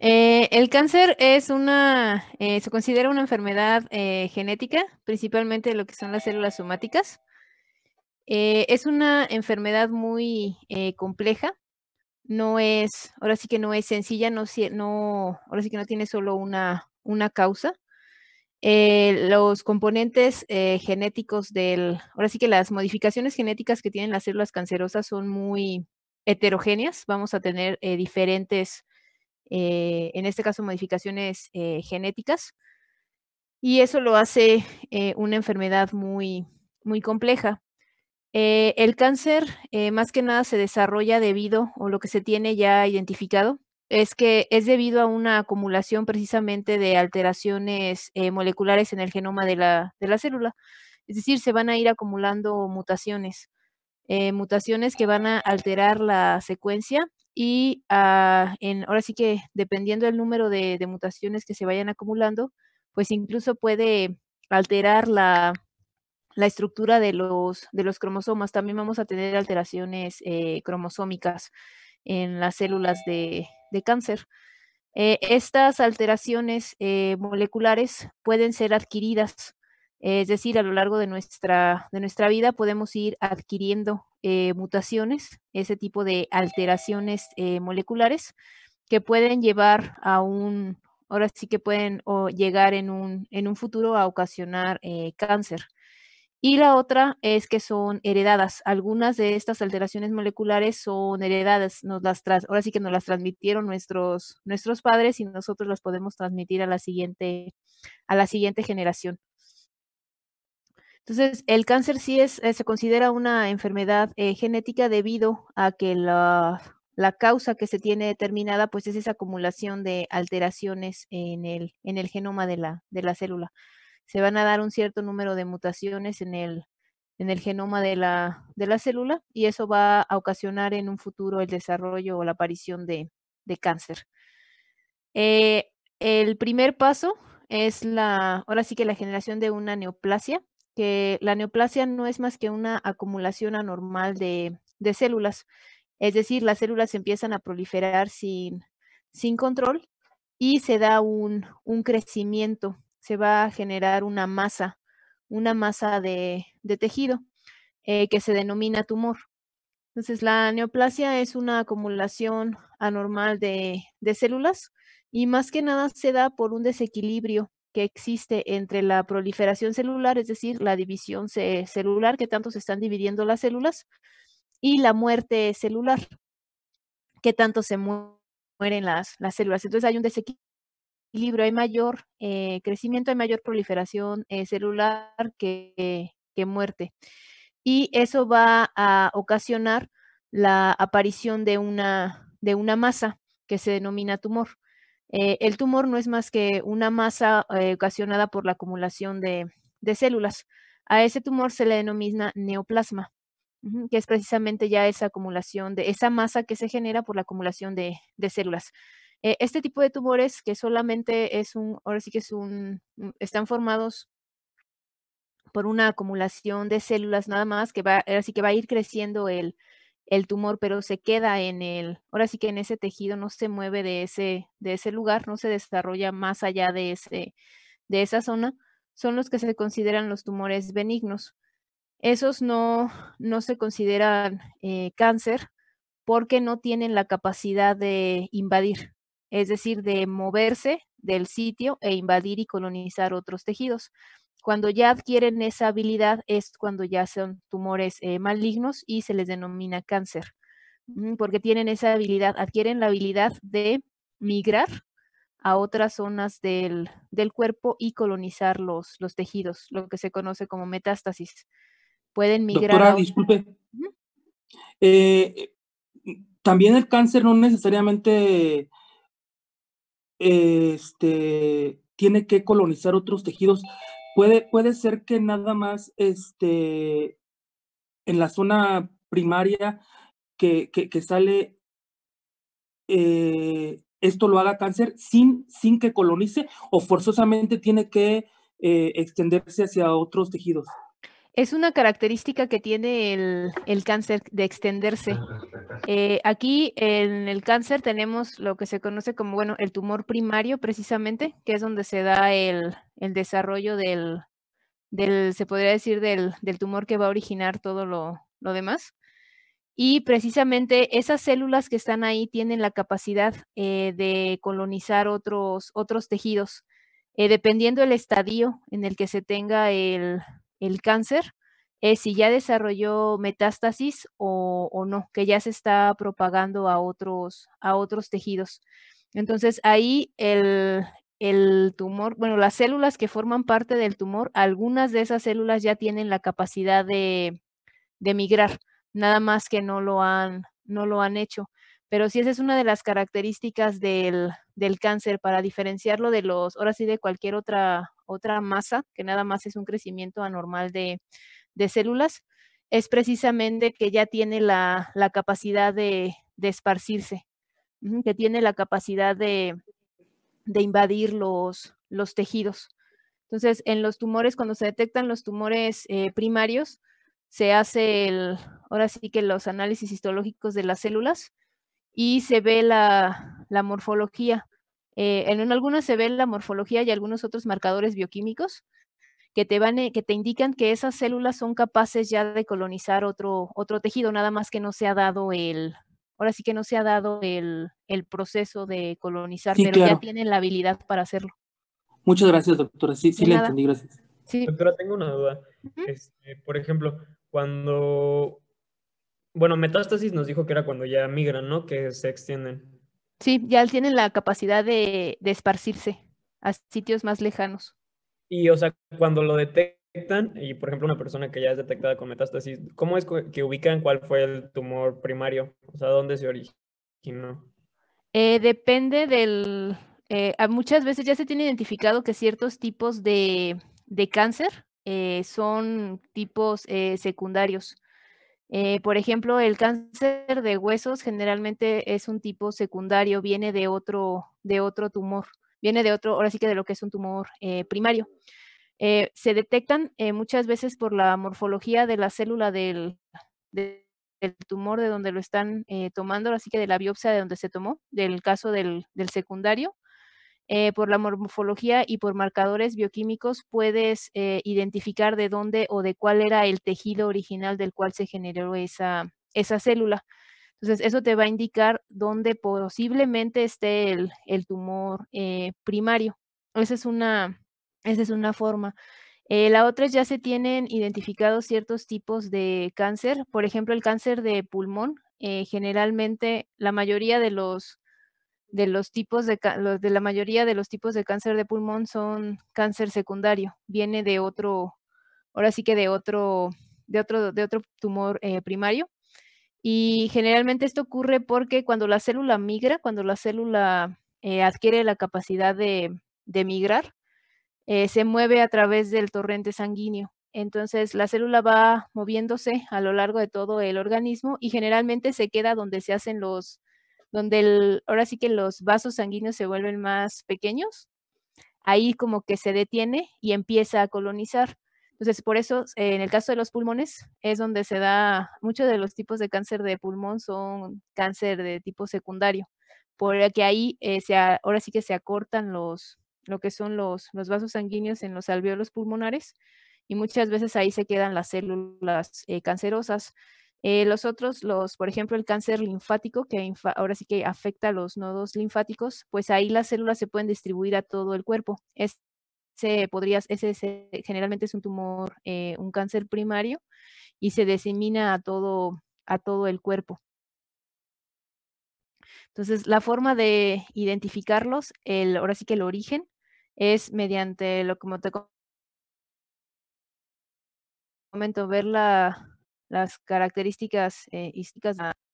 Eh, el cáncer es una, eh, se considera una enfermedad eh, genética, principalmente lo que son las células somáticas. es una enfermedad muy compleja. No es, ahora sí que no es sencilla, no, no, ahora sí que no tiene solo una, una causa. los componentes genéticos del, ahora sí que las modificaciones genéticas que tienen las células cancerosas son muy heterogéneas. Vamos a tener diferentes eh, en este caso modificaciones eh, genéticas, y eso lo hace eh, una enfermedad muy, muy compleja. el cáncer más que nada se desarrolla debido, o lo que se tiene ya identificado, es que es debido a una acumulación precisamente de alteraciones moleculares en el genoma de la, de la, célula. Es decir, se van a ir acumulando mutaciones, mutaciones que van a alterar la secuencia y ah, en, ahora sí que dependiendo del número de, mutaciones que se vayan acumulando, pues incluso puede alterar la, estructura de los, de los cromosomas. También vamos a tener alteraciones eh, cromosómicas en las células de, cáncer. Eh, estas alteraciones eh, moleculares pueden ser adquiridas es decir, a lo largo de nuestra, de nuestra vida podemos ir adquiriendo eh, mutaciones, ese tipo de alteraciones eh, moleculares que pueden llevar a un, ahora sí que pueden llegar en un, en un futuro a ocasionar eh, cáncer. Y la otra es que son heredadas. Algunas de estas alteraciones moleculares son heredadas. Nos las ahora sí que nos las transmitieron nuestros, nuestros padres y nosotros las podemos transmitir a la siguiente, a la siguiente generación. Entonces, el cáncer sí es, eh, se considera una enfermedad eh, genética debido a que la, causa que se tiene determinada, pues es esa acumulación de alteraciones en el, en el genoma de la, de la célula. Se van a dar un cierto número de mutaciones en el, en el genoma de la, de la célula y eso va a ocasionar en un futuro el desarrollo o la aparición de, cáncer. Eh, el primer paso es la, ahora sí que la generación de una neoplasia, que la neoplasia no es más que una acumulación anormal de, células. Es decir, las células empiezan a proliferar sin, sin control y se da un, crecimiento, se va a generar una masa, una masa de, tejido eh, que se denomina tumor. Entonces, la neoplasia es una acumulación anormal de, de células y más que nada se da por un desequilibrio que existe entre la proliferación celular, es decir, la división celular, que tanto se están dividiendo las células, y la muerte celular, que tanto se mueren las, las células. Entonces hay un desequilibrio, hay mayor eh, crecimiento, hay mayor proliferación eh, celular que, que muerte. Y eso va a ocasionar la aparición de una, de una masa que se denomina tumor. Eh, el tumor no es más que una masa eh, ocasionada por la acumulación de, células. A ese tumor se le denomina neoplasma, que es precisamente ya esa acumulación de esa masa que se genera por la acumulación de, células. Eh, este tipo de tumores que solamente es un, ahora sí que es un, están formados por una acumulación de células nada más, que va, así que va a ir creciendo el, el tumor, pero se queda en el, ahora sí que en ese tejido no se mueve de ese, de ese lugar, no se desarrolla más allá de, ese, de esa zona, son los que se consideran los tumores benignos. Esos no, no se consideran eh, cáncer porque no tienen la capacidad de invadir, es decir, de moverse del sitio e invadir y colonizar otros tejidos. Cuando ya adquieren esa habilidad es cuando ya son tumores eh, malignos y se les denomina cáncer, porque tienen esa habilidad, adquieren la habilidad de migrar a otras zonas del, cuerpo y colonizar los, los, tejidos, lo que se conoce como metástasis. Pueden migrar. Doctora, disculpe. Eh, también el cáncer no necesariamente este, tiene que colonizar otros tejidos. Puede, puede ser que nada más este, en la zona primaria que, que, sale, eh, esto lo haga cáncer sin, sin que colonice o forzosamente tiene que eh, extenderse hacia otros tejidos. Es una característica que tiene el, cáncer de extenderse. Eh, aquí en el cáncer tenemos lo que se conoce como, bueno, el tumor primario precisamente, que es donde se da el, desarrollo del, del, se podría decir, del, tumor que va a originar todo lo, demás. Y precisamente esas células que están ahí tienen la capacidad eh, de colonizar otros, otros tejidos. Eh, dependiendo del estadio en el que se tenga el, el cáncer, es si ya desarrolló metástasis o, no, que ya se está propagando a otros, a otros tejidos. Entonces ahí el, el tumor, bueno, las células que forman parte del tumor, algunas de esas células ya tienen la capacidad de, de migrar, nada más que no lo han, no lo han hecho. Pero sí, esa es una de las características del, del cáncer para diferenciarlo de los, ahora sí, de cualquier otra, otra masa, que nada más es un crecimiento anormal de, células, es precisamente que ya tiene la, capacidad de, esparcirse, que tiene la capacidad de, invadir los, tejidos. Entonces, en los tumores, cuando se detectan los tumores eh, primarios, se hace el, ahora sí que los análisis histológicos de las células y se ve la, morfología. Eh, en algunas se ve la morfología y algunos otros marcadores bioquímicos que te, van, eh, que te indican que esas células son capaces ya de colonizar otro, otro tejido, nada más que no se ha dado el, ahora sí que no se ha dado el, proceso de colonizar, pero ya tienen la habilidad para hacerlo. Muchas gracias, doctora. Sí, sí, le entendí, gracias. Doctora, tengo una duda. Este, por ejemplo, cuando bueno, metástasis nos dijo que era cuando ya migran, ¿no? Que se extienden. Sí, ya tienen la capacidad de, esparcirse a sitios más lejanos. Y, o sea, cuando lo detectan, y por ejemplo, una persona que ya es detectada con metástasis, ¿cómo es que ubican cuál fue el tumor primario? O sea, ¿dónde se originó? Eh, depende del... Eh, muchas veces ya se tiene identificado que ciertos tipos de, cáncer eh, son tipos secundarios. Eh, por ejemplo, el cáncer de huesos generalmente es un tipo secundario, viene de otro, de otro tumor, viene de otro, ahora sí que de lo que es un tumor eh, primario. Eh, se detectan muchas veces por la morfología de la célula del, tumor de donde lo están tomando, así que de la biopsia de donde se tomó, del caso del secundario. Eh, por la morfología y por marcadores bioquímicos puedes eh, identificar de dónde o de cuál era el tejido original del cual se generó esa, célula. Entonces, eso te va a indicar dónde posiblemente esté el, tumor eh, primario. Esa es una, forma. la otra es ya se tienen identificados ciertos tipos de cáncer. Por ejemplo, el cáncer de pulmón. generalmente, la mayoría de los de los tipos de, de la mayoría de los tipos de cáncer de pulmón son cáncer secundario, viene de otro, ahora sí que de otro, de otro, de otro tumor eh, primario. Y generalmente esto ocurre porque cuando la célula migra, cuando la célula eh, adquiere la capacidad de, migrar, eh, se mueve a través del torrente sanguíneo. Entonces la célula va moviéndose a lo largo de todo el organismo y generalmente se queda donde se hacen los, donde ahora sí que los vasos sanguíneos se vuelven más pequeños, ahí como que se detiene y empieza a colonizar. Entonces, por eso, en el caso de los pulmones, es donde se da, muchos de los tipos de cáncer de pulmón son cáncer de tipo secundario, porque ahí eh, se, ahora sí que se acortan los, lo que son los, los vasos sanguíneos en los alveolos pulmonares y muchas veces ahí se quedan las células eh, cancerosas. Eh, los otros, los, por ejemplo, el cáncer linfático, que ahora sí que afecta a los nodos linfáticos, pues ahí las células se pueden distribuir a todo el cuerpo. Ese, podría, ese, generalmente es un tumor, eh, un cáncer primario y se disemina a todo, a todo el cuerpo. Entonces, la forma de identificarlos, el, ahora sí que el origen, es mediante lo como te comento, ver la, las características eh,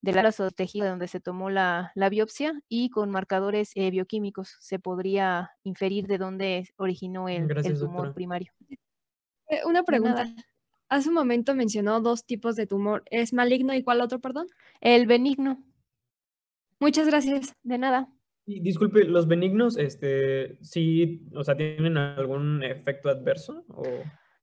del área tejido donde se tomó la, biopsia y con marcadores eh, bioquímicos se podría inferir de dónde originó el, tumor primario. Eh, una pregunta. Hace un momento mencionó dos tipos de tumor. ¿Es maligno y cuál otro, perdón? El benigno. Muchas gracias. De nada. disculpe, ¿los benignos, este, sí, o sea, tienen algún efecto adverso? O...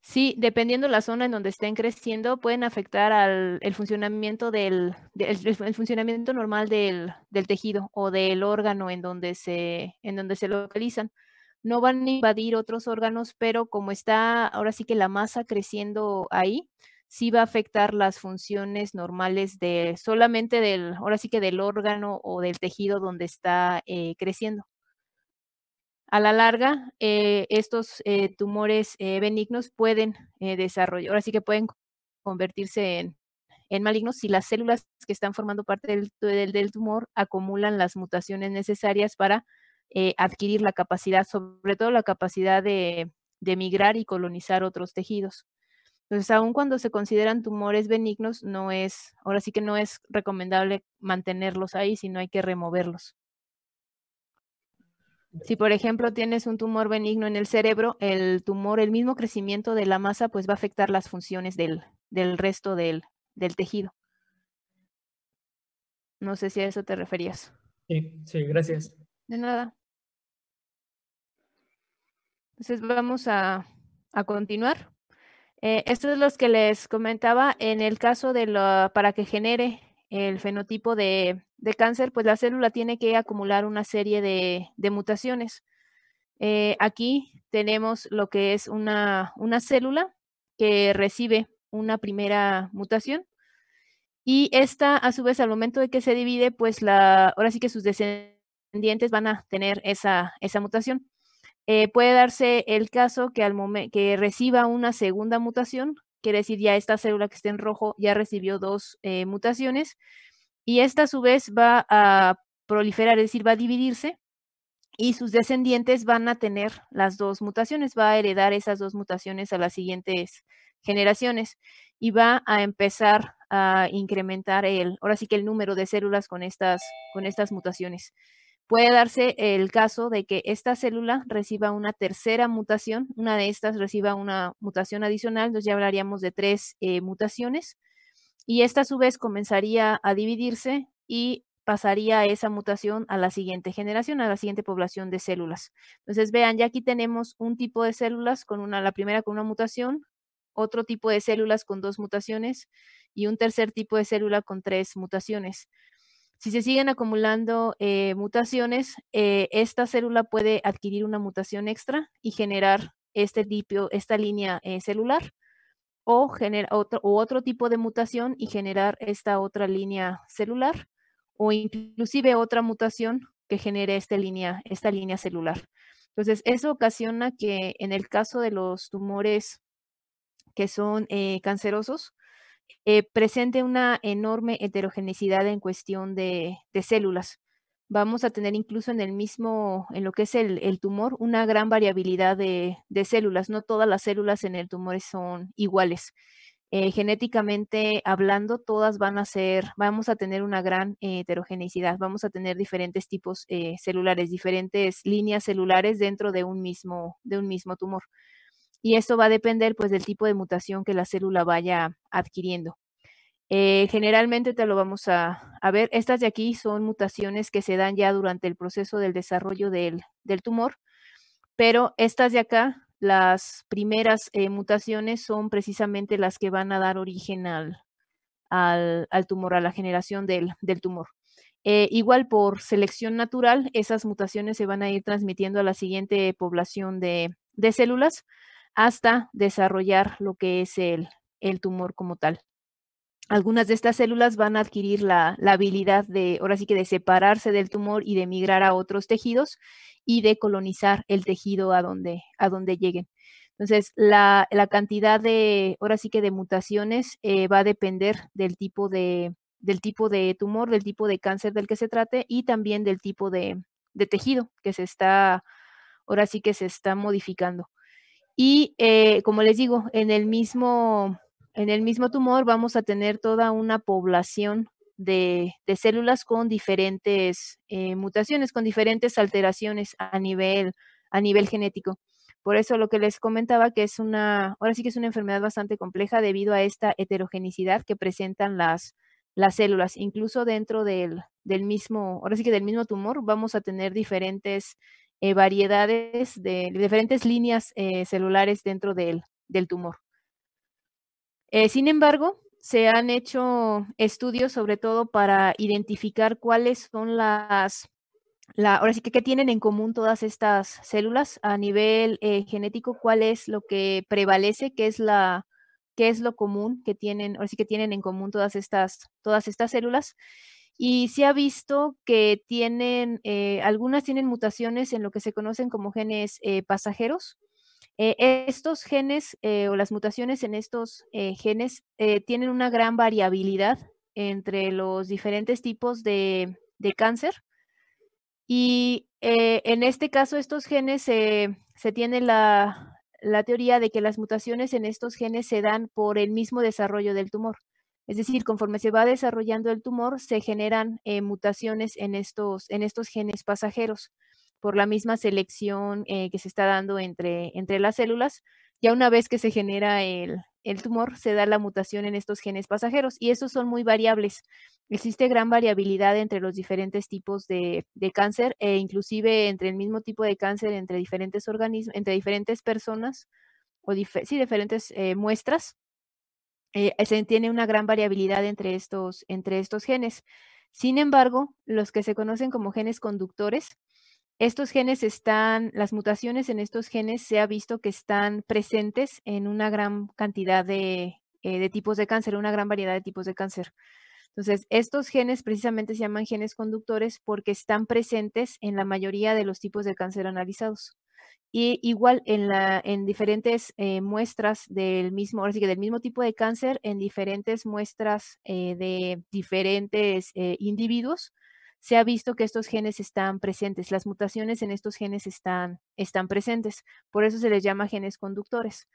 Sí, dependiendo la zona en donde estén creciendo, pueden afectar al el funcionamiento del, del- el, el funcionamiento normal del, del tejido o del órgano en donde se, en donde se localizan. No van a invadir otros órganos, pero como está ahora sí que la masa creciendo ahí, sí va a afectar las funciones normales de solamente del, ahora sí que del órgano o del tejido donde está eh, creciendo. A la larga, eh, estos eh, tumores eh, benignos pueden desarrollar, ahora sí que pueden convertirse en, malignos si las células que están formando parte del, tumor acumulan las mutaciones necesarias para adquirir la capacidad, sobre todo la capacidad de, de migrar y colonizar otros tejidos. Entonces, aun cuando se consideran tumores benignos, no es, ahora sí que no es recomendable mantenerlos ahí, sino hay que removerlos. Si, por ejemplo, tienes un tumor benigno en el cerebro, el tumor, el mismo crecimiento de la masa, pues va a afectar las funciones del, del resto del, del tejido. No sé si a eso te referías. Sí, sí, gracias. De nada. Entonces vamos a, a continuar. Eh, esto es lo que les comentaba. En el caso de lo, para que genere el fenotipo de, de, cáncer, pues la célula tiene que acumular una serie de, de mutaciones. Eh, aquí tenemos lo que es una, una célula que recibe una primera mutación y esta, a su vez, al momento de que se divide, pues la, ahora sí que sus descendientes van a tener esa, esa mutación. Eh, puede darse el caso que al que reciba una segunda mutación, quiere decir ya esta célula que está en rojo ya recibió dos eh, mutaciones y esta a su vez va a proliferar, es decir, va a dividirse y sus descendientes van a tener las dos mutaciones, va a heredar esas dos mutaciones a las siguientes generaciones y va a empezar a incrementar el, ahora sí que el número de células con estas, con estas mutaciones. Puede darse el caso de que esta célula reciba una tercera mutación, una de estas reciba una mutación adicional, entonces ya hablaríamos de tres eh, mutaciones, y esta a su vez comenzaría a dividirse y pasaría esa mutación a la siguiente generación, a la siguiente población de células. Entonces, vean, ya aquí tenemos un tipo de células con una, la primera con una mutación, otro tipo de células con dos mutaciones y un tercer tipo de célula con tres mutaciones. Si se siguen acumulando eh, mutaciones, eh, esta célula puede adquirir una mutación extra y generar este esta línea eh, celular o, genera otro, o otro tipo de mutación y generar esta otra línea celular o inclusive otra mutación que genere esta línea, esta línea celular. Entonces, eso ocasiona que en el caso de los tumores que son cancerosos, eh, presente una enorme heterogeneidad en cuestión de, células. Vamos a tener incluso en el mismo, en lo que es el, tumor, una gran variabilidad de, de, células. No todas las células en el tumor son iguales. Eh, genéticamente hablando, todas van a ser, vamos a tener una gran eh, heterogeneidad, vamos a tener diferentes tipos celulares, diferentes líneas celulares dentro de un mismo, de un mismo tumor y esto va a depender pues del tipo de mutación que la célula vaya adquiriendo. Eh, generalmente te lo vamos a, ver, estas de aquí son mutaciones que se dan ya durante el proceso del desarrollo del, tumor, pero estas de acá, las primeras eh, mutaciones son precisamente las que van a dar origen al, tumor, a la generación del, tumor. Eh, igual por selección natural, esas mutaciones se van a ir transmitiendo a la siguiente población de células, hasta desarrollar lo que es el, el, tumor como tal. Algunas de estas células van a adquirir la, la, habilidad de, ahora sí que de separarse del tumor y de migrar a otros tejidos y de colonizar el tejido a donde, a donde lleguen. Entonces, la, la cantidad de, ahora sí que de mutaciones eh, va a depender del tipo de, del tipo de tumor, del tipo de cáncer del que se trate y también del tipo de, de tejido que se está, ahora sí que se está modificando. Y eh, como les digo, en el, mismo, en el mismo tumor vamos a tener toda una población de, de células con diferentes eh, mutaciones, con diferentes alteraciones a nivel, a nivel genético. Por eso lo que les comentaba que es una, ahora sí que es una enfermedad bastante compleja debido a esta heterogeneidad que presentan las, las células. Incluso dentro del, del mismo, ahora sí que del mismo tumor vamos a tener diferentes eh, variedades de, diferentes líneas eh, celulares dentro del, del tumor. Eh, sin embargo, se han hecho estudios sobre todo para identificar cuáles son las, la, ahora sí que qué tienen en común todas estas células a nivel genético, cuál es lo que prevalece, qué es la, qué es lo común que tienen, ahora sí que tienen en común todas estas, todas estas células. Y se ha visto que tienen, eh, algunas tienen mutaciones en lo que se conocen como genes eh, pasajeros. Eh, estos genes o las mutaciones en estos genes tienen una gran variabilidad entre los diferentes tipos de, cáncer. Y en este caso, estos genes se tiene la, la teoría de que las mutaciones en estos genes se dan por el mismo desarrollo del tumor. Es decir, conforme se va desarrollando el tumor, se generan eh, mutaciones en estos, en estos genes pasajeros por la misma selección eh, que se está dando entre, entre las células. Ya una vez que se genera el, el tumor, se da la mutación en estos genes pasajeros y esos son muy variables. Existe gran variabilidad entre los diferentes tipos de, cáncer e inclusive entre el mismo tipo de cáncer entre diferentes organismos, entre diferentes personas o diferentes eh, muestras. Eh, se tiene una gran variabilidad entre estos, entre estos genes. Sin embargo, los que se conocen como genes conductores, estos genes están, las mutaciones en estos genes se ha visto que están presentes en una gran cantidad de, eh, de tipos de cáncer, una gran variedad de tipos de cáncer. Entonces, estos genes precisamente se llaman genes conductores porque están presentes en la mayoría de los tipos de cáncer analizados. Y igual en, la, en diferentes eh, muestras del mismo, ahora sí que del mismo tipo de cáncer, en diferentes muestras eh, de diferentes eh, individuos, se ha visto que estos genes están presentes, las mutaciones en estos genes están, están presentes, por eso se les llama genes conductores.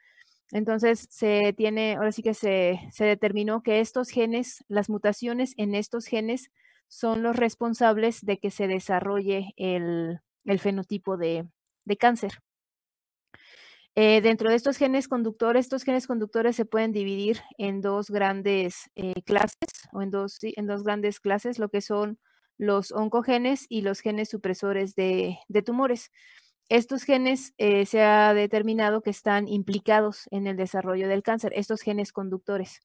Entonces, se tiene, ahora sí que se, determinó que estos genes, las mutaciones en estos genes son los responsables de que se desarrolle el, fenotipo de, cáncer. Eh, dentro de estos genes conductores, estos genes conductores se pueden dividir en dos grandes eh, clases o en dos, en dos grandes clases, lo que son los oncogenes y los genes supresores de, de tumores. Estos genes eh, se ha determinado que están implicados en el desarrollo del cáncer, estos genes conductores.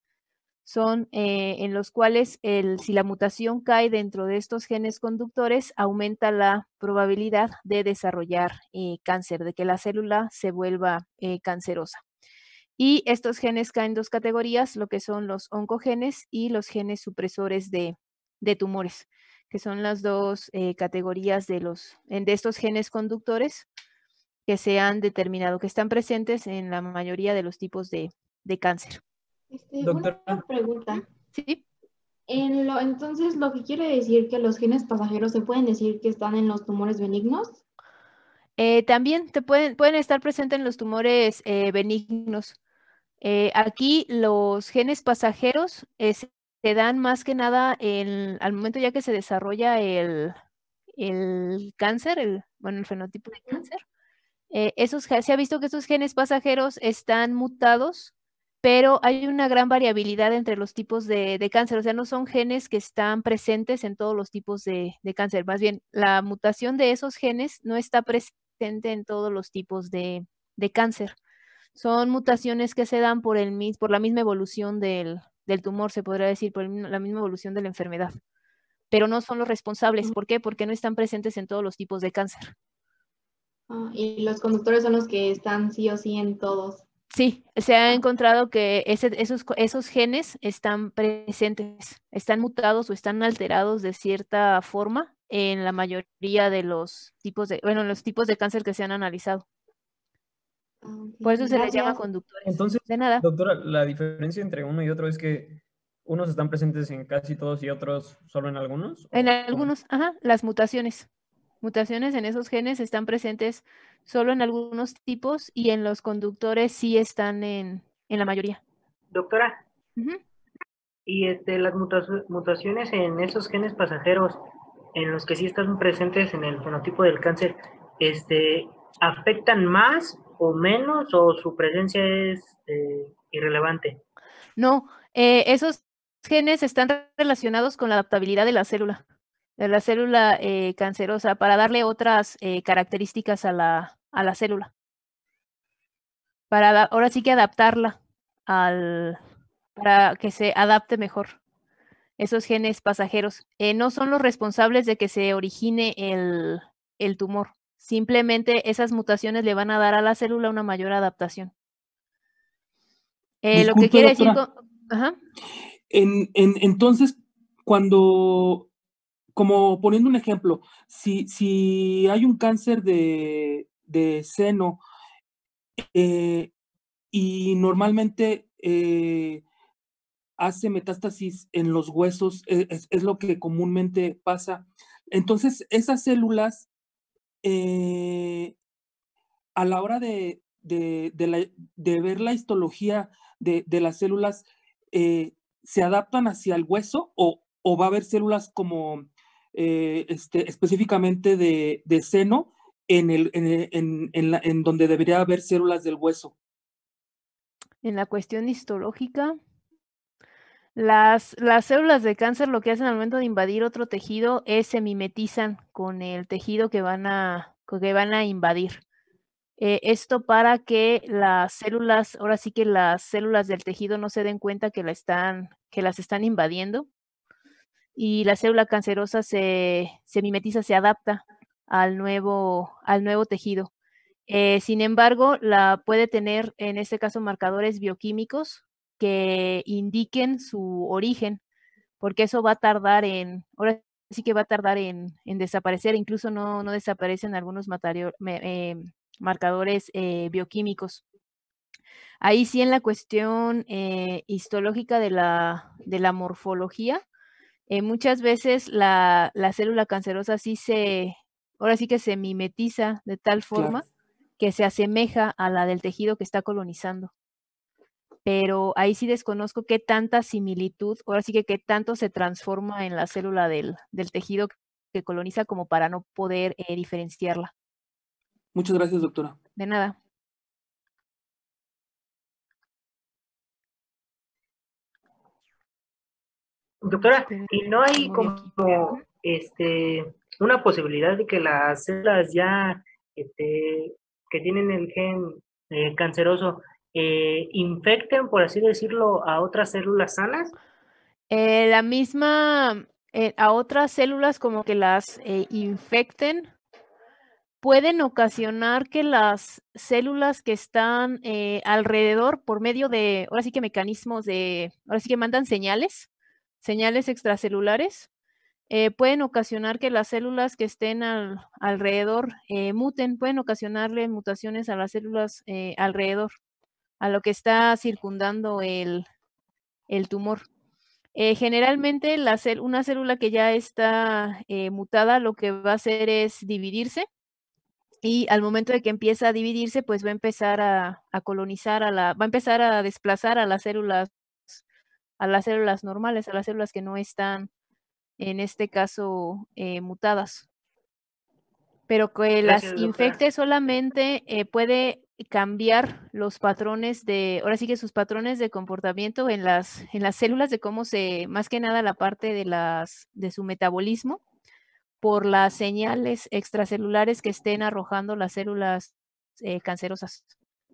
Son eh, en los cuales si la mutación cae dentro de estos genes conductores, aumenta la probabilidad de desarrollar eh, cáncer, de que la célula se vuelva cancerosa. Y estos genes caen en dos categorías, lo que son los oncogenes y los genes supresores de tumores que son las dos eh, categorías de, los, de estos genes conductores que se han determinado, que están presentes en la mayoría de los tipos de, cáncer. Este, una pregunta. Sí. En lo, entonces, ¿lo que quiere decir que los genes pasajeros se pueden decir que están en los tumores benignos? Eh, también te pueden, pueden estar presentes en los tumores eh, benignos. aquí los genes pasajeros se dan más que nada al momento ya que se desarrolla el, cáncer, el, bueno, el fenotipo de cáncer. Eh, esos, se ha visto que esos genes pasajeros están mutados, pero hay una gran variabilidad entre los tipos de, cáncer. O sea, no son genes que están presentes en todos los tipos de, cáncer. Más bien, la mutación de esos genes no está presente en todos los tipos de, cáncer. Son mutaciones que se dan por, el, por la misma evolución del, del tumor, se podría decir, por la misma evolución de la enfermedad. Pero no son los responsables. ¿Por qué? Porque no están presentes en todos los tipos de cáncer. Ah, y los conductores son los que están sí o sí en todos. Sí, se ha encontrado que esos, esos genes están presentes, están mutados o están alterados de cierta forma en la mayoría de los tipos de, bueno, los tipos de cáncer que se han analizado. Ah, Por eso se les llama conductores. Entonces, de nada. doctora, la diferencia entre uno y otro es que unos están presentes en casi todos y otros solo en algunos. En algunos, ajá, las mutaciones. Mutaciones en esos genes están presentes solo en algunos tipos y en los conductores sí están en, la mayoría. Doctora, y este, las mutaciones en esos genes pasajeros, en los que sí están presentes en el fenotipo del cáncer, este, ¿afectan más o menos o su presencia es eh, irrelevante? No, eh, esos genes están relacionados con la adaptabilidad de la célula, de la célula eh, cancerosa, para darle otras características a la, a la célula. para ahora sí que adaptarla al, para que se adapte mejor esos genes pasajeros. Eh, no son los responsables de que se origine el, el tumor. Simplemente esas mutaciones le van a dar a la célula una mayor adaptación. Eh, lo que quiere decir Ajá. En, en, entonces, cuando, como poniendo un ejemplo, si, si hay un cáncer de, de seno eh, y normalmente eh, hace metástasis en los huesos, e, es, lo que comúnmente pasa. Entonces, esas células, eh, a la hora de, de, ver la histología de, las células, ¿se adaptan hacia el hueso o, o, va a haber células como este, específicamente de, seno en, el, en, en, donde debería haber células del hueso. En la cuestión histológica, las, las células de cáncer lo que hacen al momento de invadir otro tejido es se mimetizan con el tejido que van a, que van a invadir. Eh, esto para que las células, ahora sí que las células del tejido no se den cuenta que, la están, que las están invadiendo y la célula cancerosa se, se mimetiza, se adapta al nuevo, al nuevo tejido. Eh, sin embargo, la puede tener en este caso marcadores bioquímicos que indiquen su origen, porque eso va a tardar en, ahora sí que va a tardar en, desaparecer, incluso no, no desaparecen algunos eh, marcadores eh, bioquímicos. Ahí sí en la cuestión histológica de la, de la morfología, muchas veces la, la, célula cancerosa sí se, ahora sí que se mimetiza de tal forma que se asemeja a la del tejido que está colonizando. Pero ahí sí desconozco qué tanta similitud, ahora sí que qué tanto se transforma en la célula del, tejido que coloniza como para no poder eh, diferenciarla. Muchas gracias, doctora. De nada. Doctora, ¿y no hay como este una posibilidad de que las células ya este, que tienen el gen eh, canceroso eh, infecten, por así decirlo, a otras células sanas? Eh, la misma, a otras células como que las infecten, pueden ocasionar que las células que están alrededor por medio de, ahora sí que mecanismos de, ahora sí que mandan señales, señales extracelulares, eh, pueden ocasionar que las células que estén alrededor eh, muten, pueden ocasionarle mutaciones a las células eh, alrededor, a lo que está circundando el, tumor. generalmente una célula que ya está mutada lo que va a hacer es dividirse y al momento de que empieza a dividirse, pues va a empezar a, a colonizar a la, va a empezar a desplazar a las células, a las células normales, a las células que no están en este caso eh, mutadas. Pero que las infecte solamente eh, puede cambiar los patrones de, ahora sí que sus patrones de comportamiento en las, en las células de cómo se, más que nada la parte de las, de su metabolismo, por las señales extracelulares que estén arrojando las células eh, cancerosas.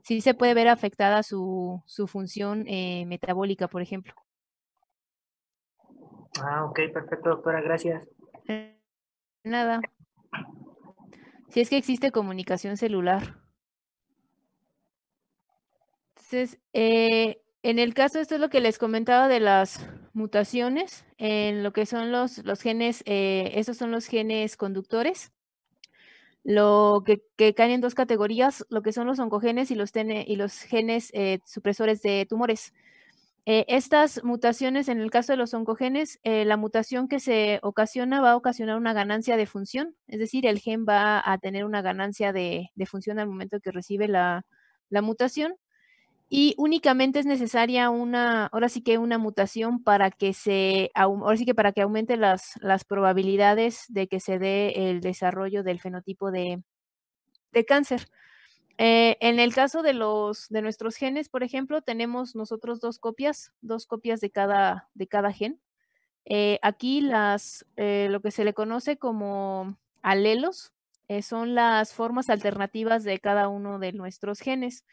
Sí se puede ver afectada su, su función metabólica, por ejemplo. Ah, ok, perfecto, doctora, gracias. Nada. Si es que existe comunicación celular. Entonces, eh, en el caso, esto es lo que les comentaba de las mutaciones, en lo que son los, los genes, eh, esos son los genes conductores, lo que, caen en dos categorías, lo que son los oncogenes y los, y los genes eh, supresores de tumores. Eh, estas mutaciones, en el caso de los oncogenes, eh, la mutación que se ocasiona va a ocasionar una ganancia de función, es decir, el gen va a tener una ganancia de, función al momento que recibe la, mutación y únicamente es necesaria una, ahora sí que una mutación para que se, ahora sí que para que aumente las, las probabilidades de que se dé el desarrollo del fenotipo de, de cáncer. Eh, en el caso de los de nuestros genes, por ejemplo, tenemos nosotros dos copias, dos copias de cada, de cada gen. Eh, aquí las, eh, lo que se le conoce como alelos son las formas alternativas de cada uno de nuestros genes.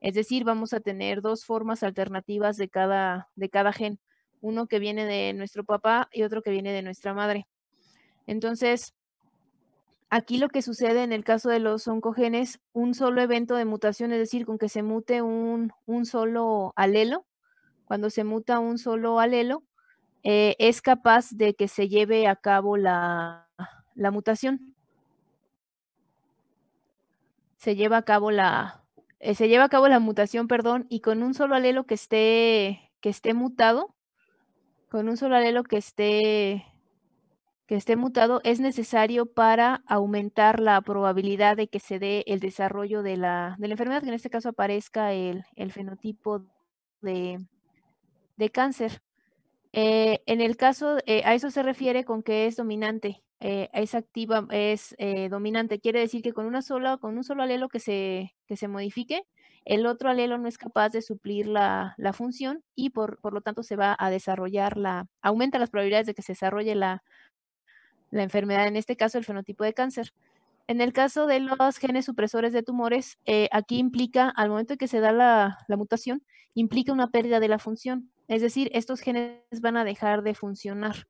Es decir, vamos a tener dos formas alternativas de cada, de cada gen, uno que viene de nuestro papá y otro que viene de nuestra madre. Entonces, aquí lo que sucede en el caso de los oncogenes, un solo evento de mutación, es decir, con que se mute un, un solo alelo, cuando se muta un solo alelo, eh, es capaz de que se lleve a cabo la, la mutación. Se lleva a cabo la, eh, se lleva a cabo la mutación, perdón, y con un solo alelo que esté, que esté mutado, con un solo alelo que esté, que esté mutado, es necesario para aumentar la probabilidad de que se dé el desarrollo de la, de la enfermedad, que en este caso aparezca el, el fenotipo de, de cáncer. Eh, en el caso, eh, a eso se refiere con que es dominante, eh, es activa, es dominante. Quiere decir que con una sola, con un solo alelo que se, que se modifique, el otro alelo no es capaz de suplir la, la función y por, por, lo tanto se va a desarrollar la, aumenta las probabilidades de que se desarrolle la, la enfermedad, en este caso el fenotipo de cáncer. En el caso de los genes supresores de tumores, aquí implica, al momento en que se da la, la mutación, implica una pérdida de la función. Es decir, estos genes van a dejar de funcionar.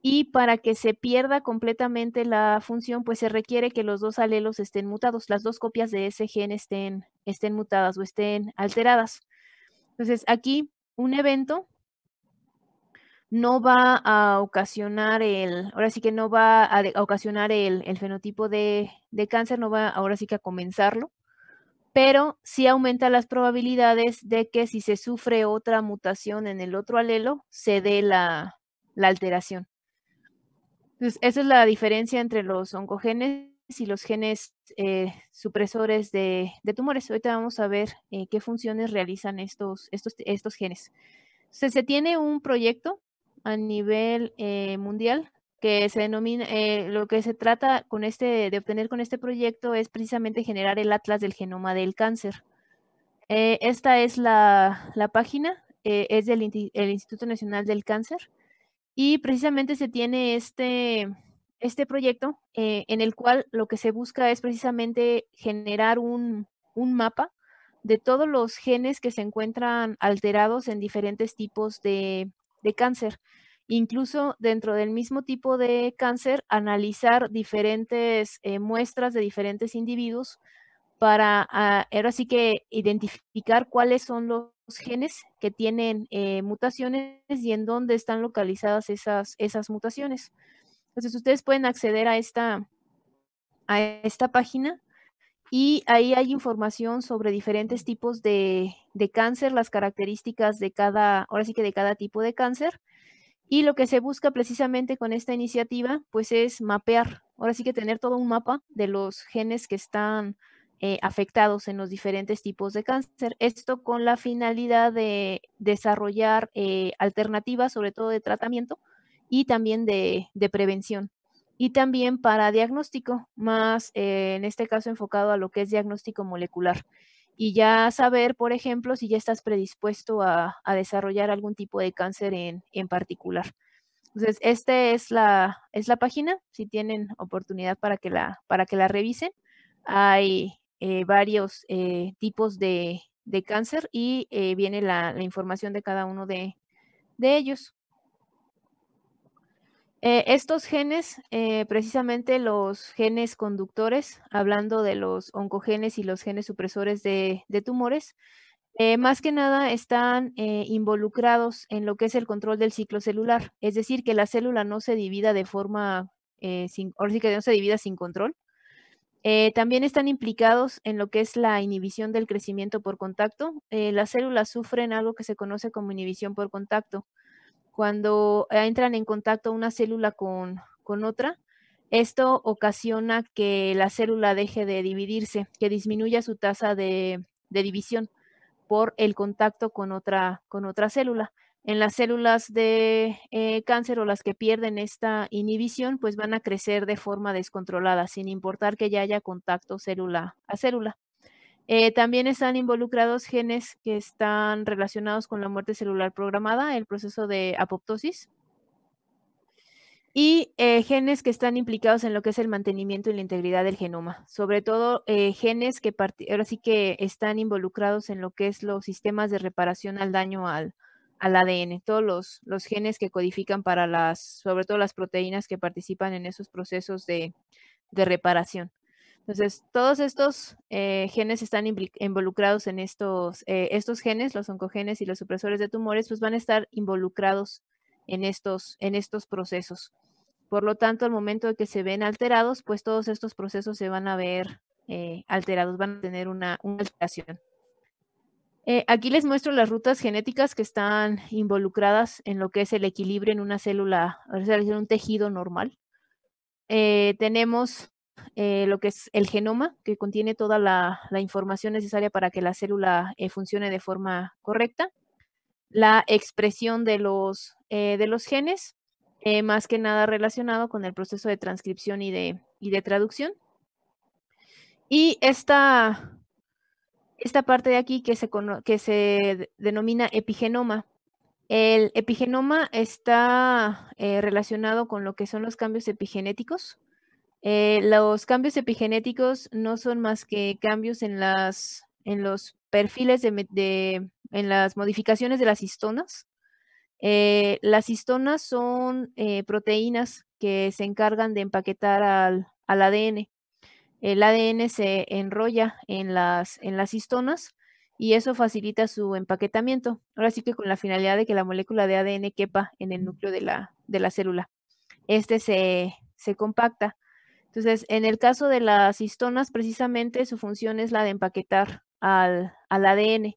Y para que se pierda completamente la función, pues se requiere que los dos alelos estén mutados, las dos copias de ese gen estén, estén mutadas o estén alteradas. Entonces, aquí un evento no va a ocasionar el, ahora sí que no va a, ocasionar el, fenotipo de, cáncer, no va ahora sí que a comenzarlo, pero sí aumenta las probabilidades de que si se sufre otra mutación en el otro alelo, se dé la, alteración. Entonces, esa es la diferencia entre los oncogenes y los genes eh, supresores de, tumores. Ahorita vamos a ver eh, qué funciones realizan estos, estos, estos genes. Se tiene un proyecto a nivel eh, mundial que se denomina, eh, lo que se trata con este, de obtener con este proyecto es precisamente generar el atlas del genoma del cáncer. Eh, esta es la, la página, es del el Instituto Nacional del Cáncer y precisamente se tiene este, este proyecto en el cual lo que se busca es precisamente generar un, un mapa de todos los genes que se encuentran alterados en diferentes tipos de, de cáncer incluso dentro del mismo tipo de cáncer, analizar diferentes eh, muestras de diferentes individuos para ah, ahora sí que identificar cuáles son los genes que tienen eh, mutaciones y en dónde están localizadas esas, esas mutaciones. Entonces ustedes pueden acceder a esta, a esta página y ahí hay información sobre diferentes tipos de, de cáncer, las características de cada, ahora sí que de cada tipo de cáncer y lo que se busca precisamente con esta iniciativa, pues es mapear, ahora sí que tener todo un mapa de los genes que están eh, afectados en los diferentes tipos de cáncer. Esto con la finalidad de desarrollar eh, alternativas, sobre todo de tratamiento y también de, prevención. Y también para diagnóstico, más eh, en este caso enfocado a lo que es diagnóstico molecular y ya saber, por ejemplo, si ya estás predispuesto a, desarrollar algún tipo de cáncer en, particular. Entonces, esta es la, es la página, si tienen oportunidad para que la, para que la revisen. Hay eh, varios eh, tipos de, cáncer y eh, viene la, información de cada uno de, de ellos. Eh, estos genes, eh, precisamente los genes conductores, hablando de los oncogenes y los genes supresores de, tumores, eh, más que nada están involucrados en lo que es el control del ciclo celular, es decir, que la célula no se divida de forma, sin, o sí que no se divida sin control. también están implicados en lo que es la inhibición del crecimiento por contacto. las células sufren algo que se conoce como inhibición por contacto cuando entran en contacto una célula con, otra, esto ocasiona que la célula deje de dividirse, que disminuya su tasa de, división por el contacto con otra, con otra célula. En las células de eh, cáncer o las que pierden esta inhibición, pues van a crecer de forma descontrolada, sin importar que ya haya contacto célula a célula. Eh, también están involucrados genes que están relacionados con la muerte celular programada, el proceso de apoptosis. y eh, genes que están implicados en lo que es el mantenimiento y la integridad del genoma, sobre todo eh, genes que ahora sí que están involucrados en lo que es los sistemas de reparación al daño al, al ADN, todos los, los, genes que codifican para las, sobre todo las proteínas que participan en esos procesos de, de reparación. Entonces, todos estos eh, genes están involucrados en estos, estos genes, los oncogenes y los supresores de tumores, pues van a estar involucrados en estos, en estos procesos. Por lo tanto, al momento de que se ven alterados, pues todos estos procesos se van a ver eh, alterados, van a tener una, alteración. Eh, aquí les muestro las rutas genéticas que están involucradas en lo que es el equilibrio en una célula, en un tejido normal. Eh, tenemos lo que es el genoma, que contiene toda la, información necesaria para que la célula funcione de forma correcta. La expresión de los, de los genes, eh, más que nada relacionado con el proceso de transcripción y de, de traducción. Y esta, esta parte de aquí que se, que se denomina epigenoma. El epigenoma está eh, relacionado con lo que son los cambios epigenéticos. Eh, los cambios epigenéticos no son más que cambios en, las, en los perfiles de, en las modificaciones de las histonas eh, las histonas son eh, proteínas que se encargan de empaquetar al, ADN. El ADN se enrolla en las, en las histonas y eso facilita su empaquetamiento. Ahora sí que con la finalidad de que la molécula de ADN quepa en el núcleo de la, de la célula. Este se, se, compacta. Entonces, en el caso de las histonas, precisamente su función es la de empaquetar al, ADN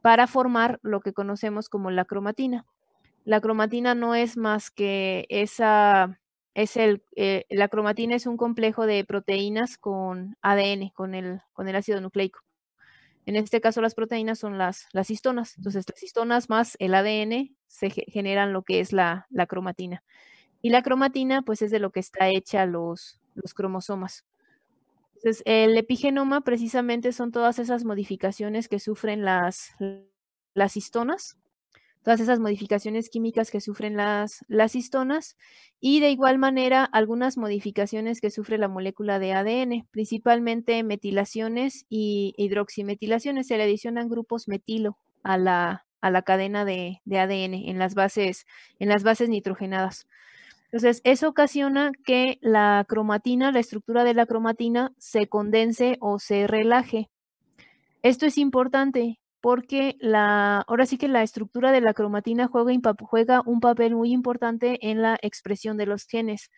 para formar lo que conocemos como la cromatina. La cromatina no es más que esa, es el, eh, la cromatina es un complejo de proteínas con ADN, con el, con el ácido nucleico. En este caso las proteínas son las, las histonas. Entonces las histonas más el ADN se generan lo que es la, la cromatina. Y la cromatina pues es de lo que está hecha los, los cromosomas. Entonces el epigenoma precisamente son todas esas modificaciones que sufren las, las histonas todas esas modificaciones químicas que sufren las, las histonas y de igual manera algunas modificaciones que sufre la molécula de ADN, principalmente metilaciones y hidroximetilaciones. Se le adicionan grupos metilo a la, a la cadena de, de, ADN en las, bases, en las bases nitrogenadas. Entonces, eso ocasiona que la cromatina, la estructura de la cromatina, se condense o se relaje. Esto es importante porque la, ahora sí que la estructura de la cromatina juega, un papel muy importante en la expresión de los genes.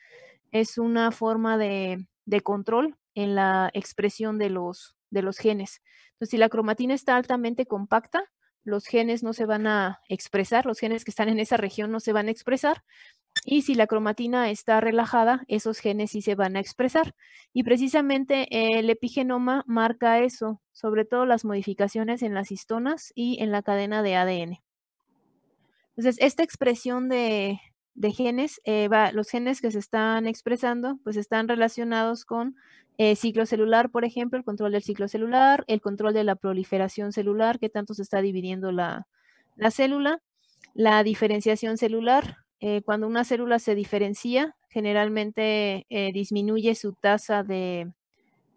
Es una forma de, control en la expresión de los, de los genes. Entonces, si la cromatina está altamente compacta, los genes no se van a expresar, los genes que están en esa región no se van a expresar. Y si la cromatina está relajada, esos genes sí se van a expresar. Y precisamente el epigenoma marca eso, sobre todo las modificaciones en las histonas y en la cadena de ADN. Entonces, esta expresión de, genes, eh, los genes que se están expresando, pues están relacionados con eh, ciclo celular, por ejemplo, el control del ciclo celular, el control de la proliferación celular, que tanto se está dividiendo la, célula, la diferenciación celular. Eh, cuando una célula se diferencia, generalmente eh, disminuye su tasa de,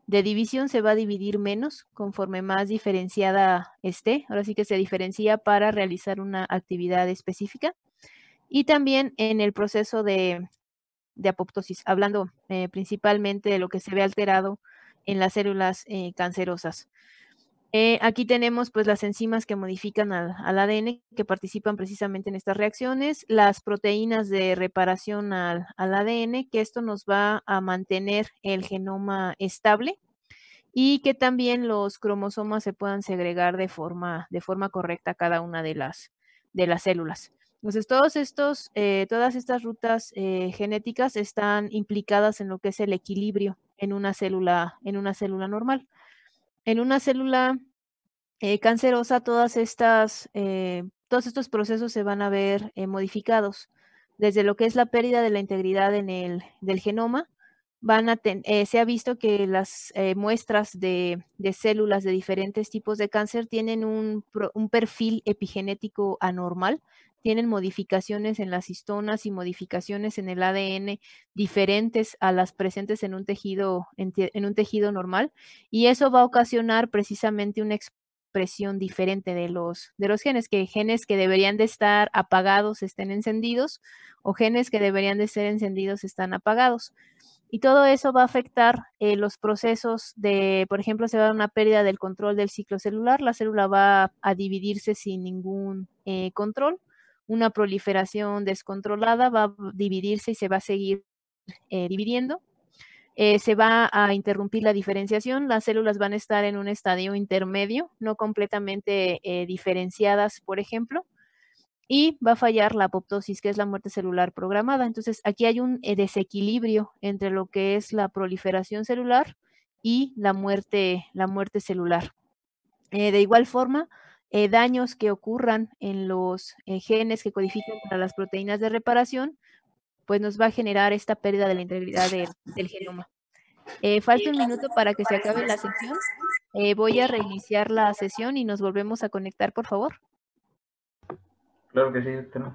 división, se va a dividir menos conforme más diferenciada esté. Ahora sí que se diferencia para realizar una actividad específica. Y también en el proceso de, apoptosis, hablando eh, principalmente de lo que se ve alterado en las células cancerosas. Eh, aquí tenemos pues las enzimas que modifican al, ADN, que participan precisamente en estas reacciones, las proteínas de reparación al, ADN, que esto nos va a mantener el genoma estable y que también los cromosomas se puedan segregar de forma, de forma correcta a cada una de las, de las células. Entonces, todos estos, eh, todas estas rutas eh, genéticas están implicadas en lo que es el equilibrio en una célula, en una célula normal. En una célula eh, cancerosa, todas estas, todos estos procesos se van a ver modificados, desde lo que es la pérdida de la integridad en el, del genoma, se ha visto que las muestras de, células de diferentes tipos de cáncer tienen un, un perfil epigenético anormal, tienen modificaciones en las histonas y modificaciones en el ADN diferentes a las presentes en un tejido, en un tejido normal, y eso va a ocasionar precisamente una expresión diferente de los, de los genes, que genes que deberían de estar apagados estén encendidos o genes que deberían de ser encendidos están apagados. Y todo eso va a afectar eh, los procesos de, por ejemplo, se va a dar una pérdida del control del ciclo celular, la célula va a dividirse sin ningún eh, control, una proliferación descontrolada va a dividirse y se va a seguir eh, dividiendo. Se va a interrumpir la diferenciación, las células van a estar en un estadio intermedio, no completamente diferenciadas, por ejemplo, y va a fallar la apoptosis, que es la muerte celular programada. Entonces, aquí hay un eh, desequilibrio entre lo que es la proliferación celular y la muerte, la muerte celular. Eh, de igual forma, eh, daños que ocurran en los genes que codifican para las proteínas de reparación, pues nos va a generar esta pérdida de la integridad del genoma. falta un minuto para que se acabe la sesión. voy a reiniciar la sesión y nos volvemos a conectar, por favor. Claro que sí, tenemos.